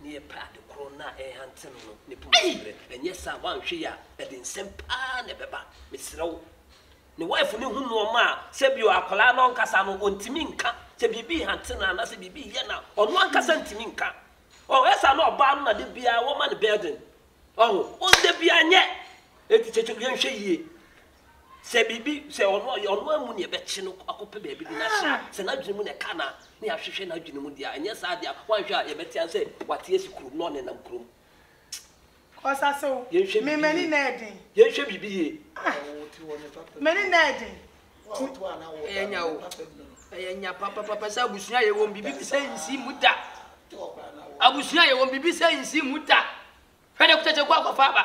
na yɛpɛ ade koro no a ɛrehante no no, ne poma bɛbrɛ. Ɛnyɛ saa a, woanhwɛ yie a, ɛde nsɛm paa na ɛbɛba. Mesrɛ wo, ne wife no hu nnoɔma a sɛbio akwadaa no ankasa no ɔntumi nka. Sɛ biribi rehante no anaasɛ biribi reyɛ no a, ɔno ankasa ntumi nka. Ɔho, ɛyɛ saa na ɔbaa no na da biara wɔma no burden. Ɔho, ɔho, da biara nyɛ. Enti kyɛkyɛ, yɛnhwɛ yie. Sɛ biribi, sɛ ɔno ɔyɛ ɔno amu na yɛbɛkye no akɔpɛ baabi de no ahyɛ a, sɛ n'adwene mu na ɛka no a, na yɛahwehwɛ n'adwene mu deɛ a, ɛnyɛ saa deɛ a, woanhwɛ a yɛbɛte ase sɛ wate asi kurom na ɔnenam kurom. Ɔsase o, Yɛnhwɛ me biribi m'ani yie. nna yɛ den. Yɛnhwɛ biribi yie. Ah, m'ani nna yɛ den. Ɛyɛ nya o, ɛyɛ nya papapapa sɛ abusua a yɛwɔ mu, biribi te sɛɛ nsii mu da. Abusua a yɛwɔ mu, biribi sɛɛ nsii mu da. Hwɛ Dokita Kyeku Akwafaaba.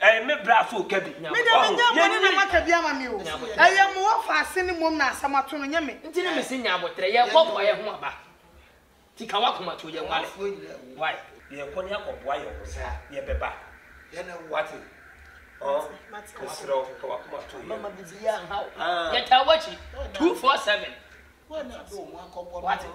Ɛyɛ me bra so ka bi. Me deɛ me nyɛ bɔne na moaka bi ama me o. Ɛyɛ mo wɔfaase no mmom na asɛm ato no, nyɛ me. Nti na mese nya aboterɛ. Yɛrekɔ boa yɛn ho aba. Nti ka w'akoma to, yɛnware. Wai. Yɛrekɔ ne akɔboa yɛn ho saa yɛbɛba. Wate? Ɔɔ. Mesrɛ wo, ka w'akoma to, yɛn. Mama biribiara nha wo. Haa. Yɛtaa w'akyi two four seven. Wate?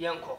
Yɛnkɔ.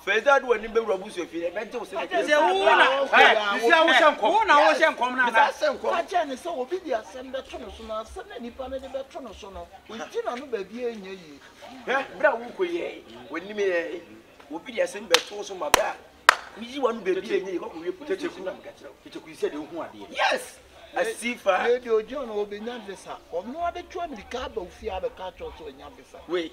Afei sɛ wode w'anim bɛwura abusua fie no, ɛbɛgye wo sɛ na Kristo Sɛ wo na sisi a wohyɛ nkɔm. Wo na wohyɛ nkɔm no anaa? Mese hyɛ nkɔm. Ka kyerɛ no sɛ obi de asɛm bɛto no so na asɛm a nipa no de bɛto no so no, ogye n'ano baabi a ɛnyɛ yie. Hwɛ bere a worekɔ yi ɛ, w'anim yɛ ɛ, obi de asɛm bɛto wo so ma bere a woyi w'ano baabi a ɛnyɛ yie kɔkɔwie potato so na meka kyerɛ wo. Kyekyeku yi sɛdeɛ wohu adeɛ. Yes! Asi fa. Wei deɛ ɔgyina no ɔbɛnya visa. Ɔno ara bɛtu ammirika aba wo fie abɛka akyerɛ wo sɛ wanya visa. Wei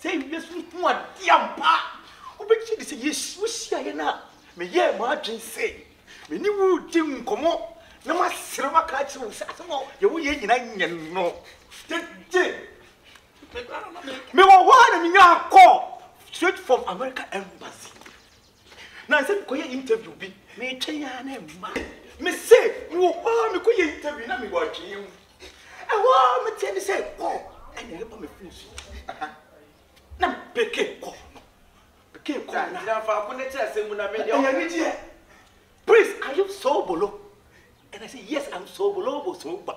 Sɛ wiase no hu ade ampa a, wobegye adi sɛ Yesu ahyia yɛn a meyɛɛ m'adwene sɛ me ne wo redi nkɔmmɔ na masrɛ wo aka akyerɛ wo sɛ asɛm a yɛwɔ yɛn nyinaa nyɛ no. Gyegye! Mewɔ hɔ a na minyaa kɔɔ straight from America Embassy. Nansɛ mekɔyɛ interview bi metwɛn ara na ɛmma. Mese mewɔ hɔ ara mekɔyɛ interview na mewɔ atweneɛ mu. Ɛhɔ ara meteɛ ne sɛ kɔ ɛna ɛreba me phone so yi. Aha. Na me peke kɔ no. Peke kɔ na. Gyina faako ne kyerɛ asɛm mu na me deɛ. Ɛyɛ ne deɛ. Please are you so bolo? And I say yes I'm so bolo bo so ba.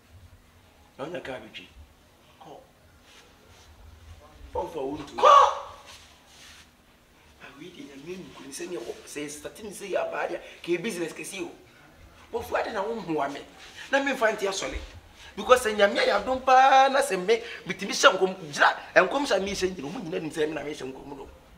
na ɔnya kaadi twi kɔ ɔmfa wo ntu kɔ awei deɛ nyame nuku ne sɛdeɛ sɛ state ne sɛ yɛ abaa deɛ kɛyɛ business kɛseɛ o bɔfo ade na wommoa me na memfa nte asɔre because sɛ nyame ayɛ adom paa na sɛ me metumi hyɛ nkɔm gyina nkɔm hyɛ a mehyɛ nyina ɔmo nyina nim sɛ me na mehyɛ nkɔm no